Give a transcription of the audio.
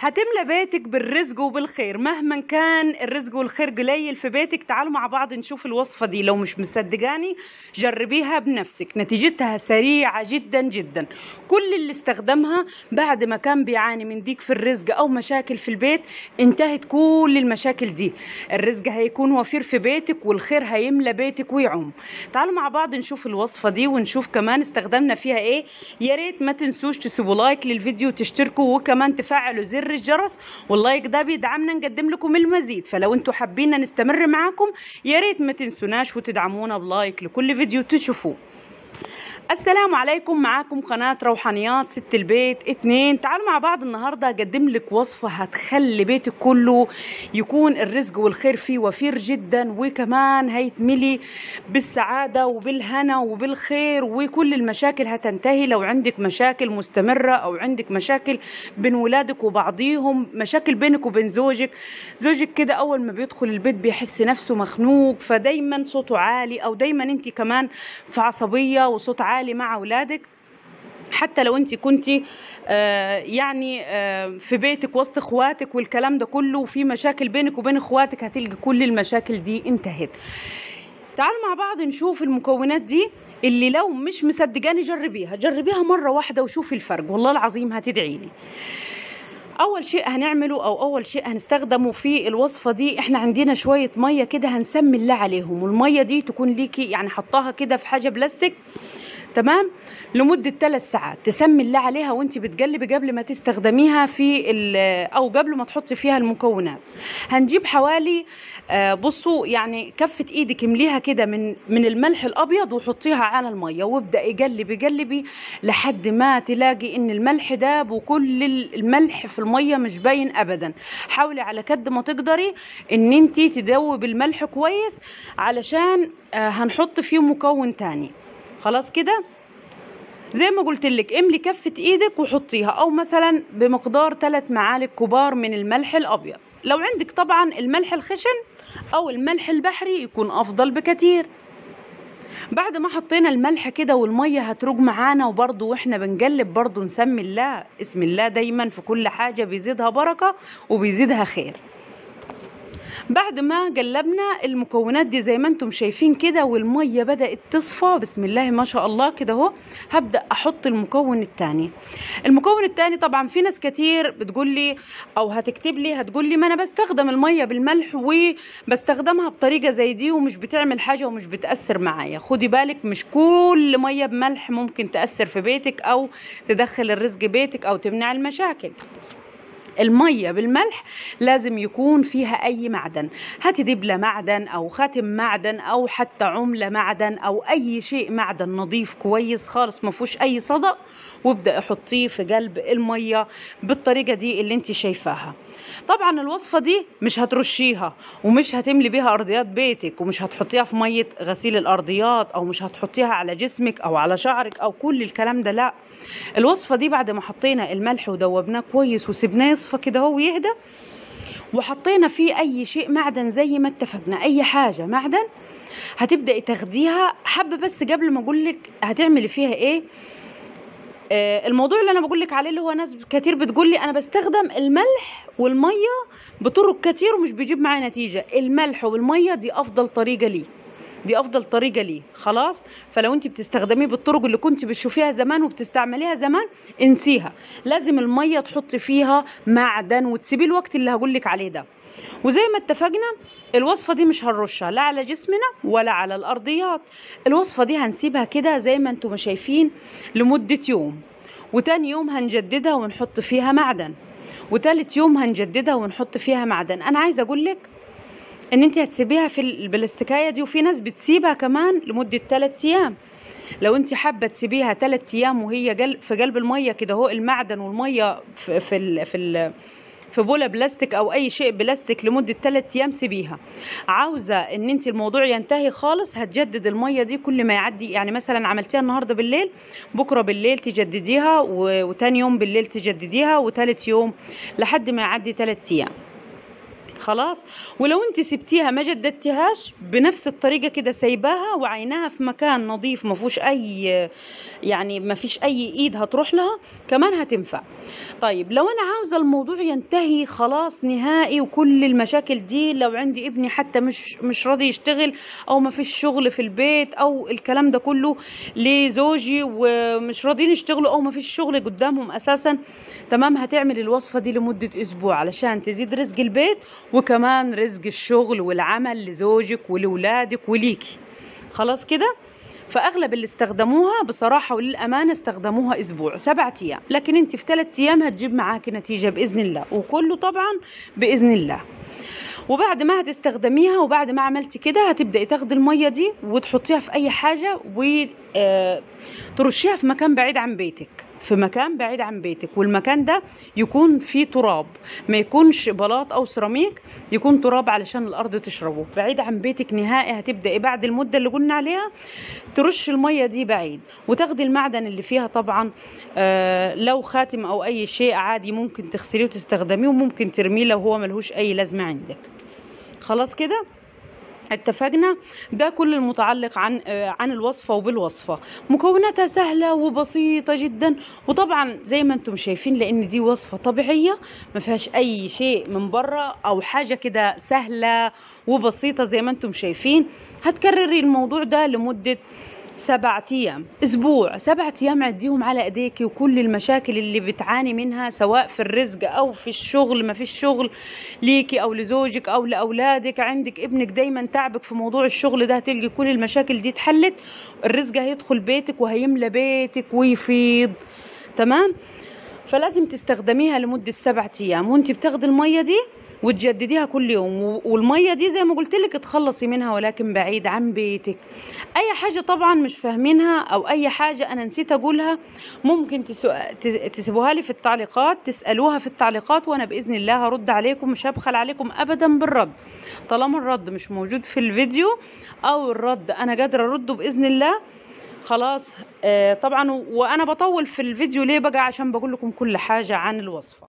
هتملى بيتك بالرزق وبالخير. مهما كان الرزق والخير قليل في بيتك تعالوا مع بعض نشوف الوصفة دي. لو مش مصدقاني جربيها بنفسك. نتيجتها سريعة جدا جدا. كل اللي استخدمها بعد ما كان بيعاني من ضيق في الرزق أو مشاكل في البيت انتهت كل المشاكل دي. الرزق هيكون وفير في بيتك والخير هيملى بيتك ويعم تعالوا مع بعض نشوف الوصفة دي ونشوف كمان استخدمنا فيها إيه. يا ريت ما تنسوش تسيبوا like للفيديو وتشتركوا وكمان تفعلوا زر الجرس وال like ده بيدعمنا نقدم لكم المزيد. فلو أنتوا حابين نستمر معاكم يا ريت ما تنسوناش وتدعمونا ب like لكل فيديو تشوفوه. السلام عليكم معاكم قناة روحانيات ست البيت اتنين. تعالوا مع بعض النهاردة أقدم لك وصفة هتخلي بيتك كله يكون الرزق والخير فيه وفير جدا وكمان هيتملي بالسعادة وبالهنا وبالخير وكل المشاكل هتنتهي لو عندك مشاكل مستمرة أو عندك مشاكل بين ولادك وبعضيهم مشاكل بينك وبين زوجك. زوجك كده أول ما بيدخل البيت بيحس نفسه مخنوق فدايما صوته عالي أو دايما أنت كمان في عصبية وصوت عالي عالي مع أولادك حتى لو أنت كنتي آه يعني آه في بيتك وسط إخواتك والكلام ده كله وفي مشاكل بينك وبين إخواتك هتلقي كل المشاكل دي انتهت. تعالوا مع بعض نشوف المكونات دي اللي لو مش مصدقاني جربيها جربيها مرة واحدة وشوفي الفرق والله العظيم هتدعي لي. أول شيء هنعمله أو أول شيء هنستخدمه في الوصفة دي إحنا عندنا شوية مية كده هنسمي الله عليهم والمية دي تكون ليكي يعني حطاها كده في حاجة بلاستيك. تمام؟ لمدة ثلاث ساعات. تسمي الله عليها وانت بتقلبي قبل ما تستخدميها في أو قبل ما تحطي فيها المكونات. هنجيب حوالي آه بصوا يعني كفة إيدك امليها كده من من الملح الأبيض وحطيها على المية. وابدأي قلبي قلبي لحد ما تلاقي إن الملح داب وكل الملح في المية مش باين ابدا. حاولي على قد ما تقدري إن انت تدوبي الملح كويس علشان آه هنحط فيه مكون تاني. خلاص كده؟ زي ما قلت لك املي كفة إيدك وحطيها أو مثلا بمقدار 3 معالق كبار من الملح الأبيض. لو عندك طبعا الملح الخشن أو الملح البحري يكون أفضل بكتير بعد ما حطينا الملح كده والمية هتروج معانا وبرضه وإحنا بنقلب برضه نسمي الله اسم الله دايما في كل حاجة بيزيدها بركة وبيزيدها خير. بعد ما قلبنا المكونات دي زي ما أنتم شايفين كده والمية بدأت تصفى بسم الله ما شاء الله كده اهو هبدأ أحط المكون الثاني المكون الثاني طبعا في ناس كتير بتقول لي أو هتكتب لي هتقول لي ما أنا بستخدم المية بالملح وبستخدمها بطريقة زي دي ومش بتعمل حاجة ومش بتأثر معايا. خدي بالك مش كل مية بملح ممكن تأثر في بيتك أو تدخل الرزق بيتك أو تمنع المشاكل. المية بالملح لازم يكون فيها أي معدن. هاتي دبلة معدن أو خاتم معدن أو حتى عملة معدن أو أي شيء معدن نظيف كويس خالص ما فيهوش أي صدأ وابدأ حطيه في قلب المية بالطريقة دي اللي انت شايفاها. طبعا الوصفة دي مش هترشيها ومش هتملي بيها أرضيات بيتك ومش هتحطيها في مية غسيل الأرضيات أو مش هتحطيها على جسمك أو على شعرك أو كل الكلام ده لا. الوصفة دي بعد ما حطينا الملح ودوبناه كويس وسبناه يصفى كده هو ويهدى وحطينا فيه أي شيء معدن زي ما اتفقنا أي حاجة معدن هتبدأي تاخديها حبة بس قبل ما أقولك هتعملي فيها آه الموضوع اللي أنا بقول لك عليه اللي هو ناس كتير بتقول لي أنا بستخدم الملح والمية بطرق كتير ومش بيجيب معايا نتيجة. الملح والمية دي أفضل طريقة ليه دي أفضل طريقة ليه خلاص؟ فلو انت بتستخدميه بالطرق اللي كنت بتشوفيها زمان وبتستعمليها زمان انسيها. لازم المية تحطي فيها معدن وتسيبيه الوقت اللي هقول لك عليه ده. وزي ما اتفقنا الوصفة دي مش هنرشها لا على جسمنا ولا على الأرضيات. الوصفة دي هنسيبها كده زي ما أنتم شايفين لمدة يوم. وتاني يوم هنجددها ونحط فيها معدن. وتالت يوم هنجددها ونحط فيها معدن. أنا عايزة أقول لك إن انت هتسيبيها في البلاستيكايه دي وفي ناس بتسيبها كمان لمدة 3 أيام. لو انت حابة تسيبيها 3 أيام وهي جل في قلب المية كده اهو المعدن والمية في في في ال في بوله بلاستيك أو أي شيء بلاستيك لمدة 3 أيام سيبيها. عاوزة إن أنت الموضوع ينتهي خالص هتجدد المية دي كل ما يعدي. يعني مثلا عملتيها النهارده بالليل بكرة بالليل تجدديها وتاني يوم بالليل تجدديها وتالت يوم لحد ما يعدي 3 أيام. خلاص؟ ولو أنت سبتيها ما جددتيهاش بنفس الطريقة كده سايباها وعيناها في مكان نظيف ما فيهوش أي يعني ما فيش أي إيد هتروح لها كمان هتنفع. طيب لو أنا عاوزة الموضوع ينتهي خلاص نهائي وكل المشاكل دي لو عندي ابني حتى مش مش راضي يشتغل أو ما فيش شغل في البيت أو الكلام ده كله لزوجي ومش راضيين يشتغلوا أو ما فيش شغل قدامهم أساسا تمام هتعمل الوصفة دي لمدة أسبوع علشان تزيد رزق البيت وكمان رزق الشغل والعمل لزوجك ولولادك وليكي. خلاص كده؟ فأغلب اللي استخدموها بصراحة وللأمانة استخدموها أسبوع سبعة أيام. لكن أنت في ثلاث أيام هتجيب معاكي نتيجة بإذن الله وكله طبعا بإذن الله. وبعد ما هتستخدميها وبعد ما عملتي كده هتبدأي تاخدي المية دي وتحطيها في أي حاجة وترشيها في مكان بعيد عن بيتك. في مكان بعيد عن بيتك والمكان ده يكون فيه تراب ما يكونش بلاط أو سيراميك يكون تراب علشان الأرض تشربه. بعيد عن بيتك نهائي هتبداي بعد المدة اللي قلنا عليها؟ ترش المية دي بعيد وتاخدي المعدن اللي فيها طبعا آه لو خاتم أو أي شيء عادي ممكن تغسليه وتستخدميه وممكن ترميه لو هو ملهوش أي لازمة عندك. خلاص كده؟ اتفقنا؟ ده كل المتعلق عن آه، عن الوصفة وبالوصفة. مكوناتها سهلة وبسيطة جدا. وطبعا زي ما أنتم شايفين لأن دي وصفة طبيعية ما فيهاش أي شيء من بره أو حاجة كده سهلة وبسيطة زي ما أنتم شايفين. هتكرري الموضوع ده لمدة سبعة أيام أسبوع سبعة أيام عديهم على أيديكي وكل المشاكل اللي بتعاني منها سواء في الرزق أو في الشغل ما فيش شغل ليكي أو لزوجك أو لأولادك عندك ابنك دايما تعبك في موضوع الشغل ده هتلقي كل المشاكل دي اتحلت الرزق هيدخل بيتك وهيملى بيتك ويفيض تمام؟ فلازم تستخدميها لمدة سبعة أيام وانت بتاخدي المية دي وتجدديها كل يوم. والمية دي زي ما قلت لك تخلصي منها ولكن بعيد عن بيتك. أي حاجة طبعا مش فاهمينها أو أي حاجة أنا نسيت أقولها ممكن تسيبوها لي في التعليقات تسألوها في التعليقات وأنا بإذن الله هرد عليكم مش هبخل عليكم ابدا بالرد. طالما الرد مش موجود في الفيديو أو الرد أنا قادرة أرده بإذن الله خلاص آه طبعا وأنا بطول في الفيديو ليه بقى؟ عشان بقول لكم كل حاجة عن الوصفة.